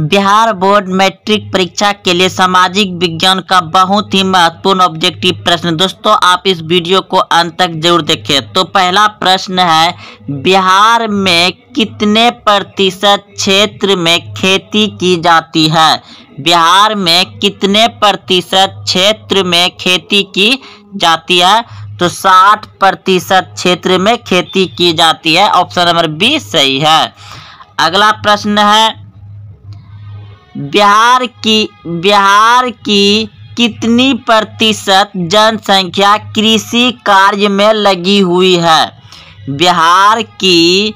Bihar board matric परीक्षा के लिए सामाजिक विज्ञान का बहुत ही महत्वपूर्ण ऑब्जेक्टिव प्रश्न। दोस्तों, आप इस वीडियो को अंत तक ज़रूर देखें। तो पहला प्रश्न है, बिहार में कितने प्रतिशत क्षेत्र में खेती की जाती है? बिहार में कितने प्रतिशत क्षेत्र में खेती की जाती है? तो 60 प्रतिशत क्षेत्र में खेती की जाती है। ऑप्शन नंबर बी सही है। अगला प्रश्न है बिहार की बिहार की कितनी प्रतिशत जनसंख्या कृषि कार्य में लगी हुई है? बिहार की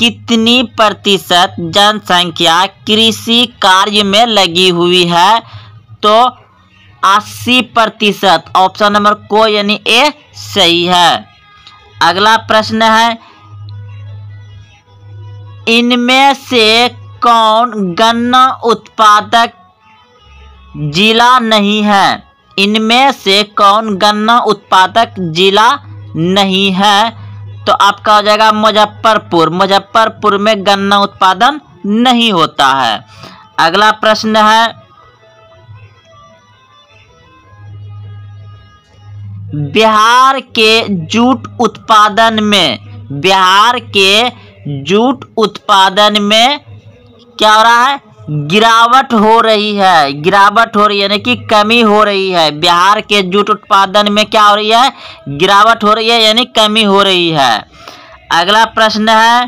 कितनी प्रतिशत जनसंख्या कृषि कार्य में लगी हुई है? तो अस्सी प्रतिशत। ऑप्शन नंबर को यानी ए सही है। अगला प्रश्न है, इनमें से कौन गन्ना उत्पादक जिला नहीं है? इनमें से कौन गन्ना उत्पादक जिला नहीं है? तो आपका हो जाएगा मुजफ्फरपुर। मुजफ्फरपुर में गन्ना उत्पादन नहीं होता है। अगला प्रश्न है, बिहार के जूट उत्पादन में, बिहार के जूट उत्पादन में क्या हो रहा है? गिरावट हो रही है। गिरावट हो रही है, यानी कि कमी हो रही है। बिहार के जूट उत्पादन में क्या हो रही है? गिरावट हो रही है, यानी कमी हो रही है। अगला प्रश्न है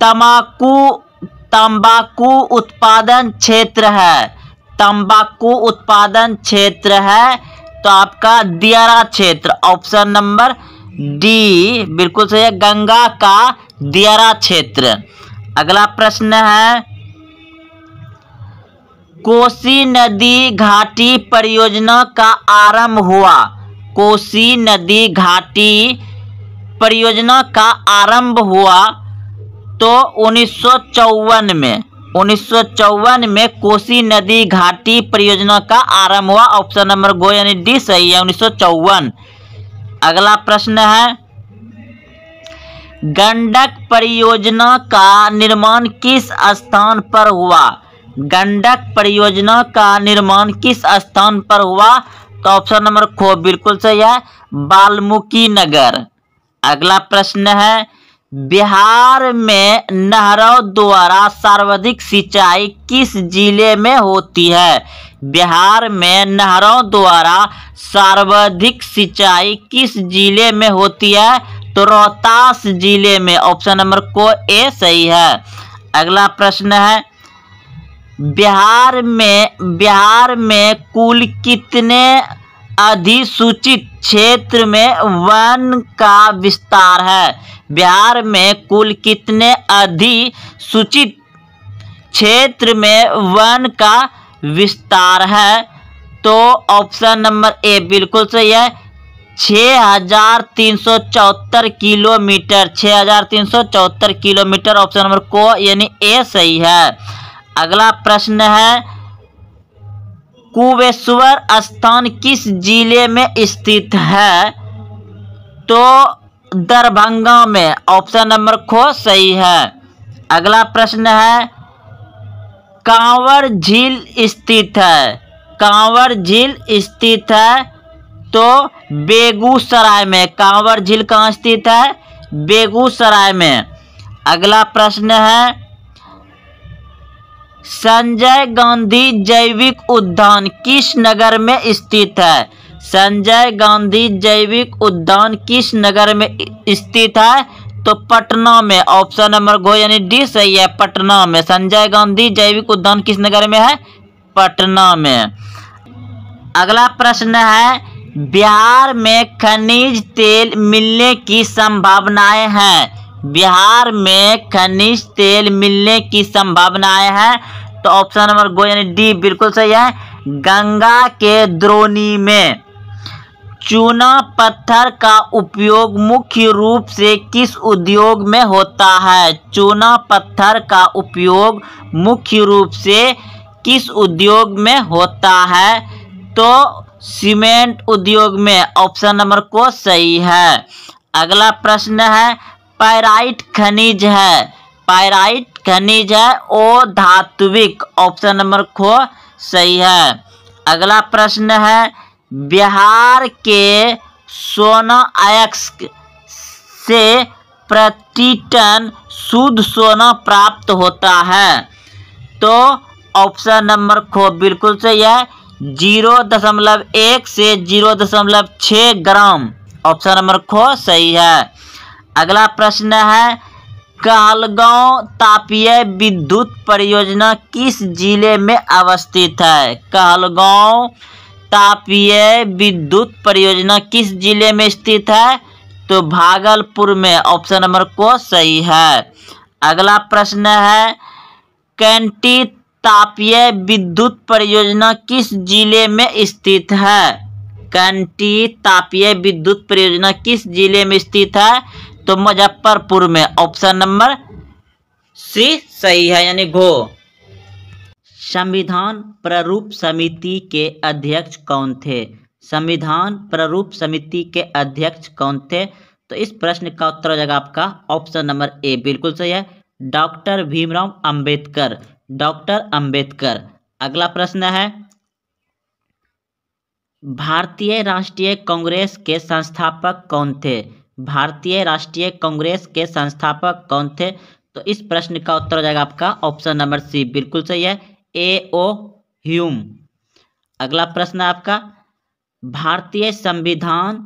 तम्बाकू तंबाकू उत्पादन क्षेत्र है। तंबाकू उत्पादन क्षेत्र है तो आपका दियारा क्षेत्र, ऑप्शन नंबर डी, बिल्कुल सही है, गंगा का दियारा क्षेत्र। अगला प्रश्न है, कोसी नदी घाटी परियोजना का आरंभ हुआ। कोसी नदी घाटी परियोजना का आरंभ हुआ तो उन्नीस सौ चौवन में, उन्नीस सौ चौवन में कोसी नदी घाटी परियोजना का आरंभ हुआ। ऑप्शन नंबर गो यानी डी सही है, उन्नीस सौ चौवन। अगला प्रश्न है गंडक परियोजना का निर्माण किस स्थान पर हुआ? गंडक परियोजना का निर्माण किस स्थान पर हुआ? तो ऑप्शन नंबर खो, बिल्कुल सही है वाल्मीकि नगर। अगला प्रश्न है, बिहार में नहरों द्वारा सर्वाधिक सिंचाई किस ज़िले में होती है? बिहार में नहरों द्वारा सर्वाधिक सिंचाई किस ज़िले में होती है? तो रोहतास ज़िले में ऑप्शन नंबर को ए सही है। अगला प्रश्न है, बिहार में बिहार में कुल कितने अधिसूचित क्षेत्र में वन का विस्तार है? बिहार में कुल कितने अधिसूचित क्षेत्र में वन का विस्तार है? तो ऑप्शन नंबर ए बिल्कुल सही है। छः हज़ार तीन सौ चौहत्तर किलोमीटर छः हज़ार तीन सौ चौहत्तर किलोमीटर ऑप्शन नंबर को, यानी ए सही है। अगला प्रश्न है कुबेश्वर स्थान किस ज़िले में स्थित है? तो दरभंगा में ऑप्शन नंबर खो सही है। अगला प्रश्न है कांवर झील स्थित है। कांवर झील स्थित है तो बेगूसराय में कांवर झील कहाँ स्थित है? बेगूसराय में। अगला प्रश्न है, संजय गांधी जैविक उद्यान किस नगर में स्थित है? संजय गांधी जैविक उद्यान किस नगर में स्थित है? तो पटना में, ऑप्शन नंबर गो यानी डी सही है, पटना में। संजय गांधी जैविक उद्यान किस नगर में है? पटना में। अगला प्रश्न है बिहार में खनिज तेल मिलने की संभावनाएँ हैं। बिहार में खनिज तेल मिलने की संभावनाएँ हैं। तो ऑप्शन नंबर गो यानी डी बिल्कुल सही है। गंगा के द्रोणी में। चूना पत्थर का उपयोग मुख्य रूप से किस उद्योग में होता है? चूना पत्थर का उपयोग मुख्य रूप से किस उद्योग में होता है? तो सीमेंट उद्योग में ऑप्शन नंबर को सही है। अगला प्रश्न है पैराइट खनिज है। पायराइट खनिज है ओ धात्विक, ऑप्शन नंबर खो सही है। अगला प्रश्न है, बिहार के सोना आयक्स से प्रति टन शुद्ध सोना प्राप्त होता है। तो ऑप्शन नंबर खो बिल्कुल सही है ज़ीरो दशमलव एक से ज़ीरो दशमलव छ ग्राम। ऑप्शन नंबर खो, सही है। अगला प्रश्न है, कहलगांव तापीय विद्युत परियोजना किस ज़िले में अवस्थित है? कहलगांव तापीय विद्युत परियोजना किस ज़िले में स्थित है? तो भागलपुर में ऑप्शन नंबर को सही है। अगला प्रश्न है, कैंटी तापीय विद्युत परियोजना किस ज़िले में स्थित है? कंटी तापीय विद्युत परियोजना किस ज़िले में स्थित है? तो मुजफ्फरपुर में ऑप्शन नंबर सी सही है, यानी घो। संविधान प्रारूप समिति के अध्यक्ष कौन थे? संविधान प्रारूप समिति के अध्यक्ष कौन थे? तो इस प्रश्न का उत्तर हो जाएगा आपका ऑप्शन नंबर ए, बिल्कुल सही है। डॉक्टर भीमराव अंबेडकर। डॉक्टर अंबेडकर। अगला प्रश्न है, भारतीय राष्ट्रीय कांग्रेस के संस्थापक कौन थे? भारतीय राष्ट्रीय कांग्रेस के संस्थापक कौन थे? तो इस प्रश्न का उत्तर हो जाएगा आपका ऑप्शन नंबर सी, बिल्कुल सही है, ए, ओ, ह्यूम। अगला प्रश्न आपका, भारतीय संविधान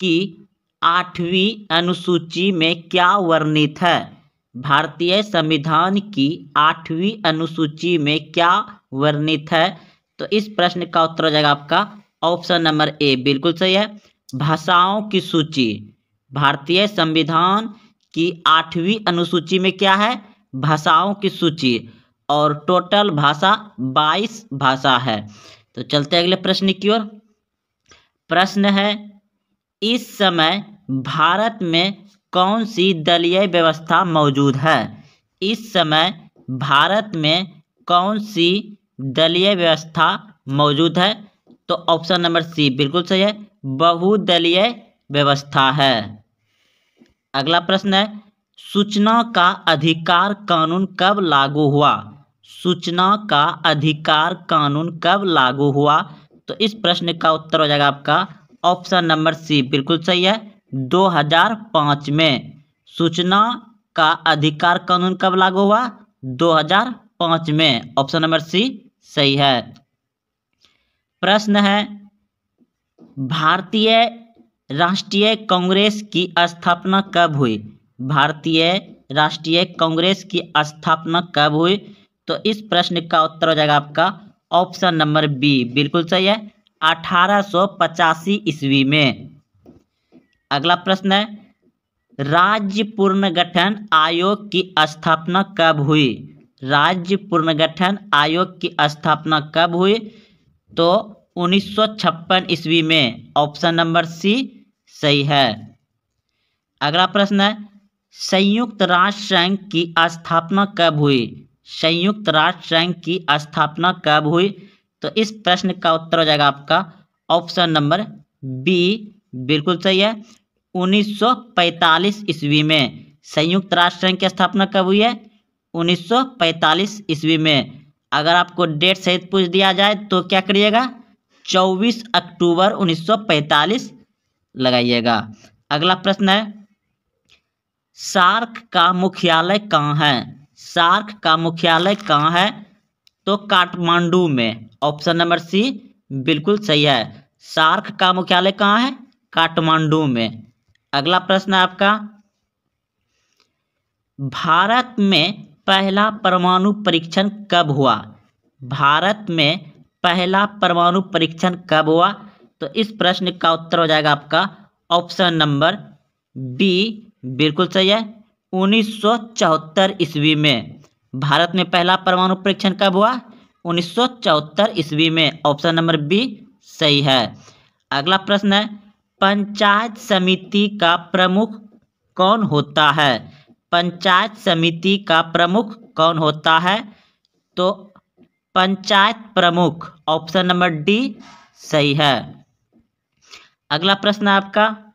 की आठवीं अनुसूची में क्या वर्णित है? भारतीय संविधान की आठवीं अनुसूची में क्या वर्णित है? तो इस प्रश्न का उत्तर हो जाएगा आपका ऑप्शन नंबर ए, बिल्कुल सही है। भाषाओं की सूची। भारतीय संविधान की आठवीं अनुसूची में क्या है? भाषाओं की सूची। और टोटल भाषा बाईस भाषा है। तो चलते अगले प्रश्न की ओर। प्रश्न है, इस समय भारत में कौन सी दलीय व्यवस्था मौजूद है? इस समय भारत में कौन सी दलीय व्यवस्था मौजूद है? तो ऑप्शन नंबर सी बिल्कुल सही है, बहुदलीय व्यवस्था है। अगला प्रश्न है, सूचना का अधिकार कानून कब लागू हुआ? सूचना का अधिकार कानून कब लागू हुआ? तो इस प्रश्न का उत्तर हो जाएगा आपका ऑप्शन नंबर सी बिल्कुल सही है 2005 में। सूचना का अधिकार कानून कब लागू हुआ? 2005 में। ऑप्शन नंबर सी, सही है। प्रश्न है, भारतीय राष्ट्रीय कांग्रेस की स्थापना कब हुई? भारतीय राष्ट्रीय कांग्रेस की स्थापना कब हुई? तो इस प्रश्न का उत्तर हो जाएगा आपका ऑप्शन नंबर बी। बिल्कुल सही है, अठारह सौ पचासी ईस्वी में। अगला प्रश्न है, राज्य पुनर्गठन आयोग की स्थापना कब हुई? राज्य पुनर्गठन आयोग की स्थापना कब हुई? तो उन्नीस सौ छप्पन ईस्वी में, ऑप्शन नंबर सी सही है। अगला प्रश्न है, संयुक्त राष्ट्र संघ की स्थापना कब हुई? संयुक्त राष्ट्र संघ की स्थापना कब हुई? तो इस प्रश्न का उत्तर हो जाएगा आपका ऑप्शन नंबर बी बिल्कुल सही है। 1945 ईस्वी में संयुक्त राष्ट्र संघ की स्थापना कब हुई है? 1945 ईस्वी में। अगर आपको डेट सहित पूछ दिया जाए तो क्या करिएगा? 24 अक्टूबर 1945 लगाइएगा। अगला प्रश्न है, सार्क का मुख्यालय कहाँ है? सार्क का मुख्यालय कहाँ है? तो काठमांडू में। ऑप्शन नंबर सी, बिल्कुल सही है। सार्क का मुख्यालय कहाँ है? काठमांडू में। अगला प्रश्न आपका। भारत में पहला परमाणु परीक्षण कब हुआ? भारत में पहला परमाणु परीक्षण कब हुआ? तो इस प्रश्न का उत्तर हो जाएगा आपका ऑप्शन नंबर बी। बिल्कुल सही है। उन्नीस सौ चौहत्तर ईस्वी में। भारत में पहला परमाणु परीक्षण कब हुआ? उन्नीस सौ चौहत्तर ईस्वी में। ऑप्शन नंबर बी सही है। अगला प्रश्न है पंचायत समिति का प्रमुख कौन होता है? पंचायत समिति का प्रमुख कौन होता है? तो पंचायत प्रमुख ऑप्शन नंबर डी सही है। अगला प्रश्न आपका।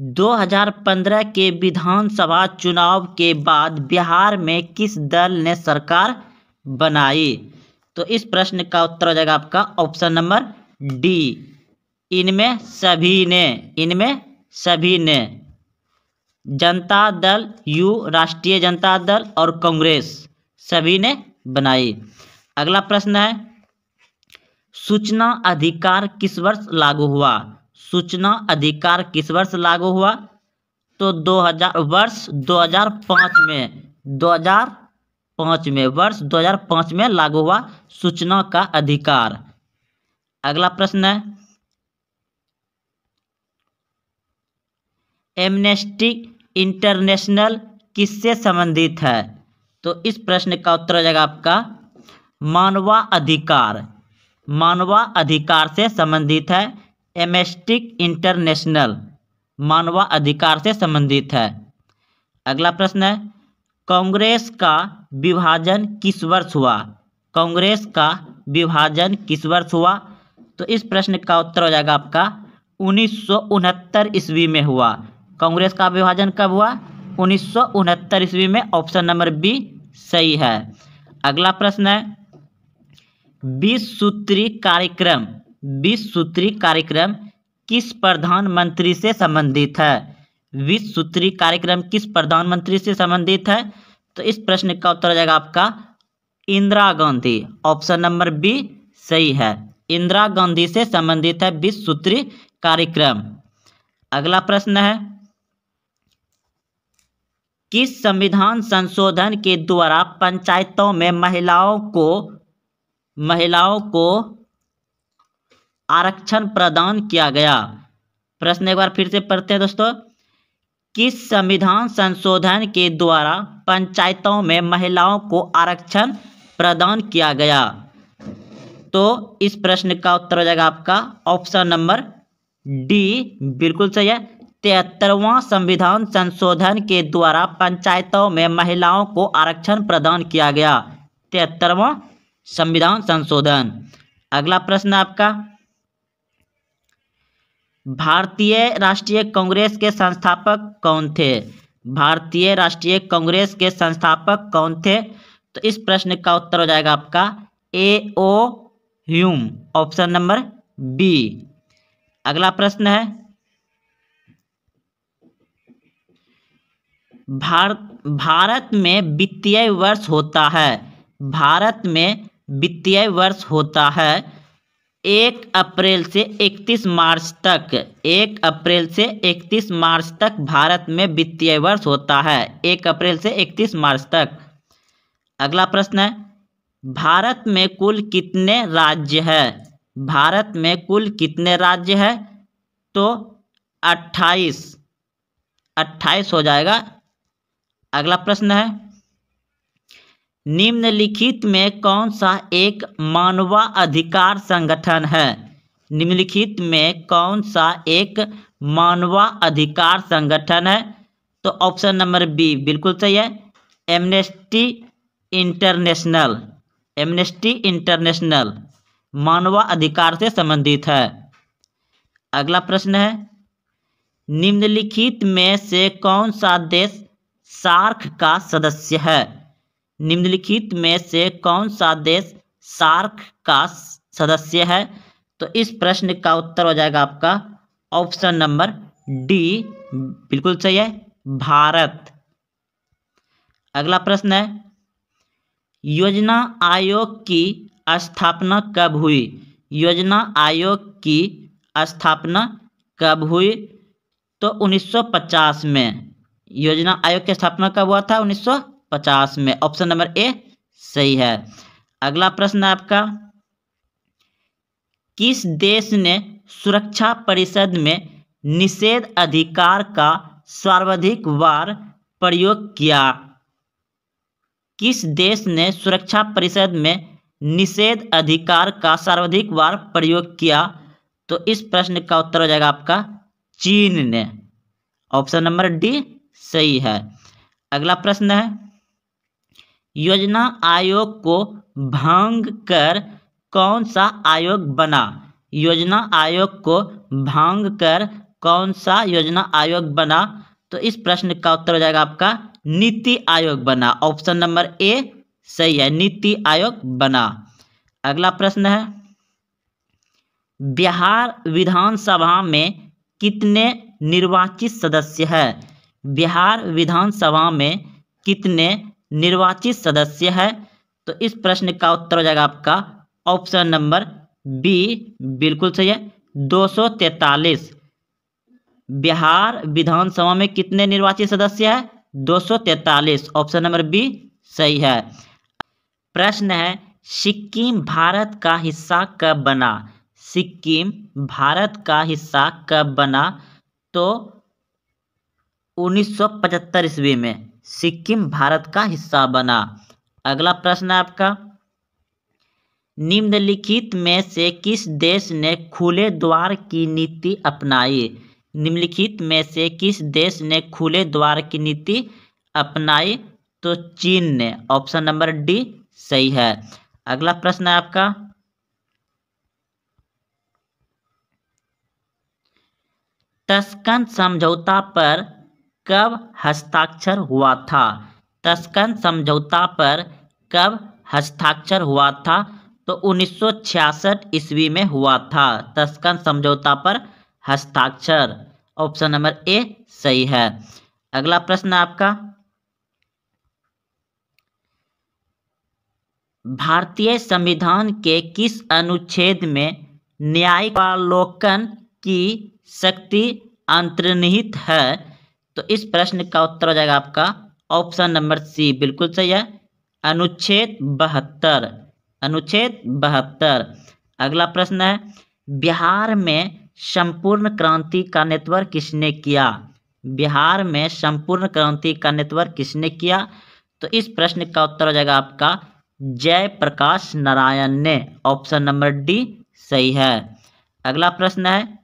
2015 के विधानसभा चुनाव के बाद बिहार में किस दल ने सरकार बनाई? तो इस प्रश्न का उत्तर हो जाएगा आपका ऑप्शन नंबर डी। इनमें सभी ने, इनमें सभी ने जनता दल, यू राष्ट्रीय जनता दल और कांग्रेस सभी ने बनाई। अगला प्रश्न है, सूचना अधिकार किस वर्ष लागू हुआ? सूचना अधिकार किस वर्ष लागू हुआ? तो 2000 वर्ष 2005 में 2005 में वर्ष 2005 में लागू हुआ सूचना का अधिकार। अगला प्रश्न है। एमनेस्टी इंटरनेशनल किससे संबंधित है? तो इस प्रश्न का उत्तर हो जाएगा आपका, मानवा अधिकार। मानवा अधिकार से संबंधित है एमेस्टिक इंटरनेशनल मानवा अधिकार से संबंधित है। अगला प्रश्न है। कांग्रेस का विभाजन किस वर्ष हुआ? कांग्रेस का विभाजन किस वर्ष हुआ? तो इस प्रश्न का उत्तर हो जाएगा आपका, उन्नीस सौ उनहत्तर ईस्वी में हुआ। कांग्रेस का विभाजन कब हुआ? उन्नीस सौ उनहत्तर ईस्वी में ऑप्शन नंबर बी सही है। अगला प्रश्न है बीस सूत्री कार्यक्रम बीस सूत्री कार्यक्रम किस प्रधानमंत्री से संबंधित है? बीस सूत्री कार्यक्रम किस प्रधानमंत्री से संबंधित है? तो इस प्रश्न का उत्तर हो जाएगा आपका Indira Gandhi. Option number B सही है। इंदिरा गांधी से संबंधित है विश्व सूत्री कार्यक्रम। अगला प्रश्न है, किस संविधान संशोधन के द्वारा पंचायतों में महिलाओं को महिलाओं को आरक्षण प्रदान किया गया? प्रश्न एक बार फिर से पढ़ते हैं दोस्तों। किस संविधान संशोधन के द्वारा पंचायतों में महिलाओं को आरक्षण प्रदान किया गया? तो इस प्रश्न का उत्तर हो जाएगा आपका ऑप्शन नंबर डी। बिल्कुल सही है। तिहत्तरवां संविधान संशोधन के द्वारा पंचायतों में महिलाओं को आरक्षण प्रदान किया गया। तिहत्तरवां संविधान संशोधन। अगला प्रश्न आपका। भारतीय राष्ट्रीय कांग्रेस के संस्थापक कौन थे? भारतीय राष्ट्रीय कांग्रेस के संस्थापक कौन थे? तो इस प्रश्न का उत्तर हो जाएगा आपका A, O, Hume, option number B. अगला प्रश्न है। भारत भारत में वित्तीय वर्ष होता है। भारत में वित्तीय वर्ष होता है। एक अप्रैल से इकतीस मार्च तक, एक अप्रैल से इकतीस मार्च तक भारत में वित्तीय वर्ष होता है। एक अप्रैल से इकतीस मार्च तक। अगला प्रश्न है, भारत में कुल कितने राज्य है? भारत में कुल कितने राज्य है? तो अट्ठाईस। अट्ठाईस हो जाएगा। अगला प्रश्न है निम्नलिखित में कौन सा एक मानवाधिकार संगठन है? निम्नलिखित में कौन सा एक मानवाधिकार संगठन है? तो ऑप्शन नंबर बी बिल्कुल सही है। एमनेस्टी इंटरनेशनल एमनेस्टी इंटरनेशनल मानवाधिकार से संबंधित है। अगला प्रश्न है, निम्नलिखित में से कौन सा देश सार्क का सदस्य है? निम्नलिखित में से कौन सा देश सार्क का सदस्य है? तो इस प्रश्न का उत्तर हो जाएगा आपका ऑप्शन नंबर डी। बिल्कुल सही है, भारत। अगला प्रश्न है, योजना आयोग की स्थापना कब हुई? योजना आयोग की स्थापना कब हुई? तो 1950 में। योजना आयोग की स्थापना कब हुआ था? 1950 पचास में। ऑप्शन नंबर ए, सही है। अगला प्रश्न आपका, किस देश ने सुरक्षा परिषद में निषेध अधिकार का सर्वाधिक बार प्रयोग किया? किस देश ने सुरक्षा परिषद में निषेध अधिकार का सर्वाधिक बार प्रयोग किया? तो इस प्रश्न का उत्तर हो जाएगा आपका, चीन ने। ऑप्शन नंबर डी, सही है। अगला प्रश्न है योजना आयोग को भंग कर कौन सा आयोग बना? योजना आयोग को भंग कर कौन सा योजना आयोग बना? तो इस प्रश्न का उत्तर हो जाएगा आपका, नीति आयोग बना। ऑप्शन नंबर ए, सही है, नीति आयोग बना। अगला प्रश्न है, बिहार विधानसभा में कितने निर्वाचित सदस्य है? बिहार विधानसभा में कितने निर्वाचित सदस्य है। तो इस प्रश्न का उत्तर हो जाएगा आपका ऑप्शन नंबर बी। बिल्कुल सही है। दो सौ तैतालीस। बिहार विधानसभा में कितने निर्वाचित सदस्य है? दो सौ तैतालीस। ऑप्शन नंबर बी, सही है। प्रश्न है, सिक्किम भारत का हिस्सा कब बना? सिक्किम भारत का हिस्सा कब बना? तो 1975 ईस्वी में। सिक्किम भारत का हिस्सा बना। अगला प्रश्न आपका। निम्नलिखित में से किस देश ने खुले द्वार की नीति अपनाई? निम्नलिखित में से किस देश ने खुले द्वार की नीति अपनाई? तो चीन ने। ऑप्शन नंबर डी सही है। अगला प्रश्न है आपका। तस्कन समझौता पर कब हस्ताक्षर हुआ था? तस्कन समझौता पर कब हस्ताक्षर हुआ था? तो 1966 ईस्वी में हुआ था। तस्कन समझौता पर हस्ताक्षर। ऑप्शन नंबर ए सही है। अगला प्रश्न आपका। भारतीय संविधान के किस अनुच्छेद में न्यायिकालोकन की शक्ति अंतर्निहित है? तो इस प्रश्न का उत्तर हो जाएगा आपका ऑप्शन नंबर सी, बिल्कुल सही है। अनुच्छेद बहत्तर अनुच्छेद बहत्तर। अगला प्रश्न है, बिहार में संपूर्ण क्रांति का नेतृत्व किसने किया? बिहार में संपूर्ण क्रांति का नेतृत्व किसने किया? तो इस प्रश्न का उत्तर हो जाएगा आपका जय प्रकाश नारायण ने। ऑप्शन नंबर डी, सही है। अगला प्रश्न है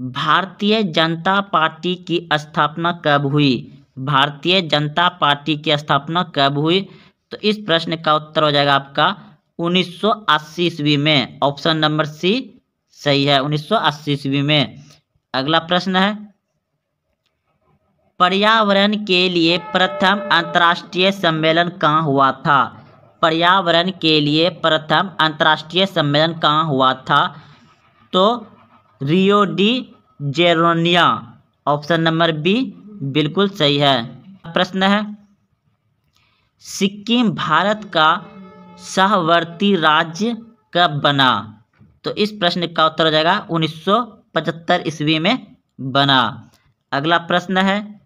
भारतीय जनता पार्टी की स्थापना कब हुई? भारतीय जनता पार्टी की स्थापना कब हुई? तो इस प्रश्न का उत्तर हो जाएगा आपका 1980 ईस्वी में। ऑप्शन नंबर सी सही है 1980 ईस्वी में। अगला प्रश्न है, पर्यावरण के लिए प्रथम अंतर्राष्ट्रीय सम्मेलन कहाँ हुआ था? पर्यावरण के लिए प्रथम अंतर्राष्ट्रीय सम्मेलन कहाँ हुआ था? तो रियो डी जेरोनिया ऑप्शन नंबर बी बिल्कुल सही है। प्रश्न है, सिक्किम भारत का सहवर्ती राज्य कब बना? तो इस प्रश्न का उत्तर हो जाएगा 1975 ईस्वी में बना। अगला प्रश्न है,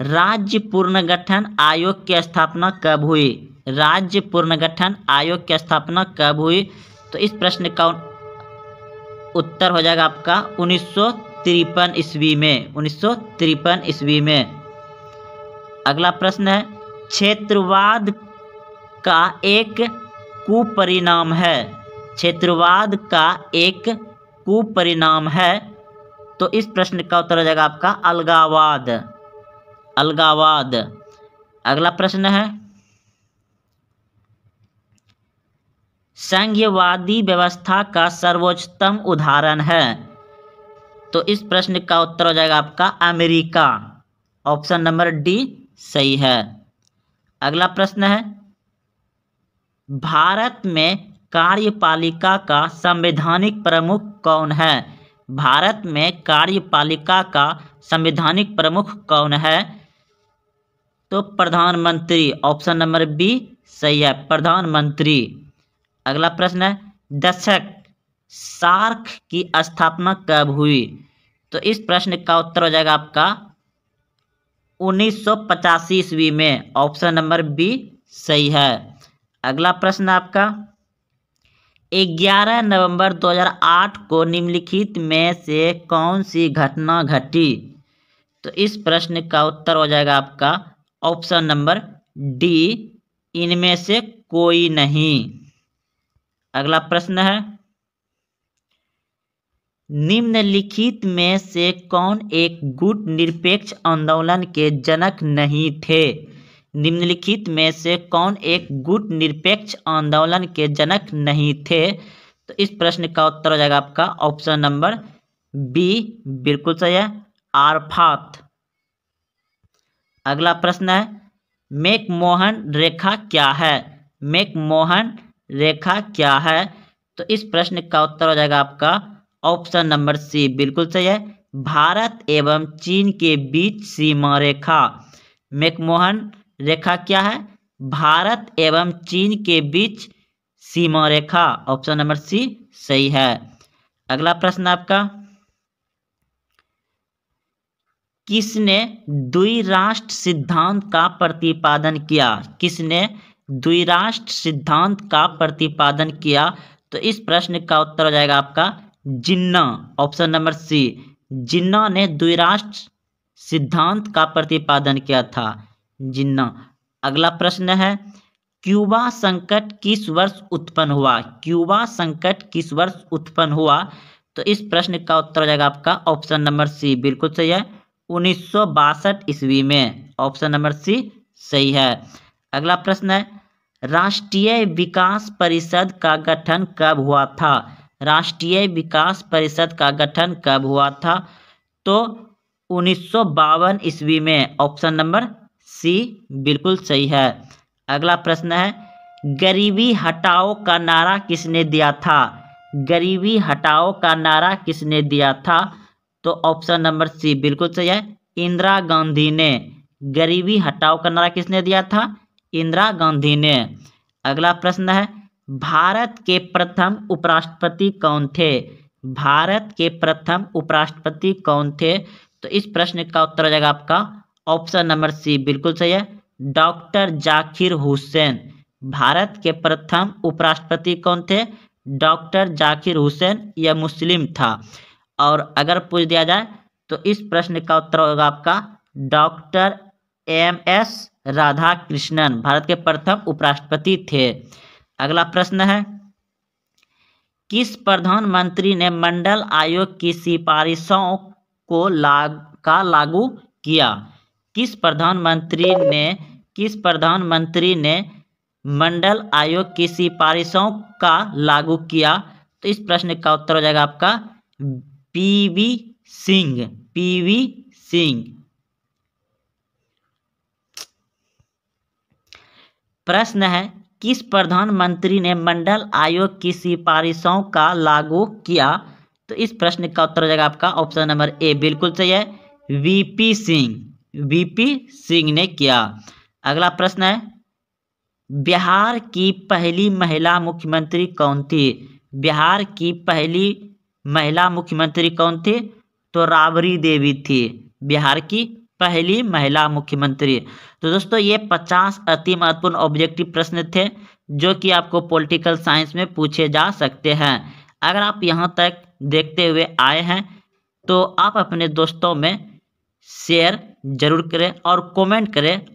राज्य पुनर्गठन आयोग की स्थापना कब हुई? राज्य पुनर्गठन आयोग की स्थापना कब हुई? तो इस प्रश्न का उत्तर हो जाएगा आपका उन्नीस तिरपन ईस्वी में, उन्नीस तिरपन ईस्वी में। अगला प्रश्न है, क्षेत्रवाद का एक कुपरिणाम है। क्षेत्रवाद का एक कुपरिणाम है। तो इस प्रश्न का उत्तर हो जाएगा आपका अलगावाद अलगावाद अगला प्रश्न है संघवादी व्यवस्था का सर्वोच्चतम उदाहरण है। तो इस प्रश्न का उत्तर हो जाएगा आपका अमेरिका। ऑप्शन नंबर डी सही है। अगला प्रश्न है, भारत में कार्यपालिका का संवैधानिक प्रमुख कौन है? भारत में कार्यपालिका का संवैधानिक प्रमुख कौन है? तो प्रधानमंत्री, ऑप्शन नंबर बी सही है, प्रधानमंत्री। अगला प्रश्न है, दशक सार्क की स्थापना कब हुई? तो इस प्रश्न का उत्तर हो जाएगा आपका उन्नीस सौ पचासी ईस्वी में। ऑप्शन नंबर बी सही है। अगला प्रश्न आपका, ग्यारह नवंबर 2008 को निम्नलिखित में से कौन सी घटना घटी? तो इस प्रश्न का उत्तर हो जाएगा आपका ऑप्शन नंबर डी, इनमें से कोई नहीं। अगला प्रश्न है। निम्नलिखित में से कौन एक गुट निरपेक्ष आंदोलन के जनक नहीं थे? निम्नलिखित में से कौन एक गुट निरपेक्ष आंदोलन के जनक नहीं थे? तो इस प्रश्न का उत्तर हो जाएगा आपका ऑप्शन नंबर बी, बिल्कुल सही है, आरफात। अगला प्रश्न है मेक मोहन रेखा क्या है? मेक मोहन रेखा क्या है? तो इस प्रश्न का उत्तर हो जाएगा आपका ऑप्शन नंबर सी। बिल्कुल सही है। भारत एवं चीन के बीच सीमा रेखा। मैकमोहन, रेखा क्या है? भारत एवं चीन के बीच सीमा रेखा। ऑप्शन नंबर सी सही है। अगला प्रश्न आपका, किसने द्विराष्ट्र सिद्धांत का प्रतिपादन किया? किसने द्विराष्ट्र सिद्धांत का प्रतिपादन किया? तो इस प्रश्न का उत्तर हो जाएगा आपका जिन्ना। ऑप्शन नंबर सी, जिन्ना ने द्विराष्ट्र सिद्धांत का प्रतिपादन किया था। जिन्ना। अगला प्रश्न है, क्यूबा संकट किस वर्ष उत्पन्न हुआ? क्यूबा संकट किस वर्ष उत्पन्न हुआ? तो इस प्रश्न का उत्तर हो जाएगा आपका ऑप्शन नंबर सी, बिल्कुल सही है, उन्नीस सौ बासठ ईस्वी में। ऑप्शन नंबर सी, सही है। अगला प्रश्न है, राष्ट्रीय विकास परिषद का गठन कब हुआ था? राष्ट्रीय विकास परिषद का गठन कब हुआ था? तो उन्नीस सौ बावन ईस्वी में ऑप्शन नंबर सी बिल्कुल सही है। अगला प्रश्न है, गरीबी हटाओ का नारा किसने दिया था? गरीबी हटाओ का नारा किसने दिया था? तो ऑप्शन नंबर सी बिल्कुल सही है, इंदिरा गांधी ने। गरीबी हटाओ का नारा किसने दिया था? इंदिरा गांधी ने। अगला प्रश्न है, भारत के प्रथम उपराष्ट्रपति कौन थे? भारत के प्रथम उपराष्ट्रपति कौन थे? तो इस प्रश्न का उत्तर हो जाएगा आपका ऑप्शन नंबर सी, बिल्कुल सही है, डॉक्टर जाकिर हुसैन। भारत के प्रथम उपराष्ट्रपति कौन थे? डॉक्टर जाकिर हुसैन, यह मुस्लिम था। और अगर पूछ दिया जाए तो इस प्रश्न का उत्तर होगा आपका doctor M S Radhakrishnan Bharat के प्रथम उपराष्ट्रपति थे। अगला प्रश्न है, किस प्रधानमंत्री ने मंडल आयोग की सिफारिशों को लाग, का लागू किया? किस प्रधानमंत्री ने, किस प्रधानमंत्री ने मंडल आयोग की सिफारिशों का लागू किया? तो इस प्रश्न का उत्तर हो जाएगा आपका पीवी सिंह पीवी सिंह। प्रश्न है, किस प्रधानमंत्री ने मंडल आयोग की सिफारिशों का लागू किया? तो इस प्रश्न का उत्तर हो जाएगा आपका ऑप्शन नंबर ए, बिल्कुल सही है। वीपी सिंह वीपी सिंह ने किया। अगला प्रश्न है, बिहार की पहली महिला मुख्यमंत्री कौन थी? बिहार की पहली महिला मुख्यमंत्री कौन थी? तो राबड़ी देवी थी। बिहार की पहली महिला मुख्यमंत्री। तो दोस्तों, ये पचास अति महत्वपूर्ण ऑब्जेक्टिव प्रश्न थे, जो कि आपको पॉलिटिकल साइंस में पूछे जा सकते हैं। अगर आप यहाँ तक देखते हुए आए हैं तो आप अपने दोस्तों में शेयर ज़रूर करें और कमेंट करें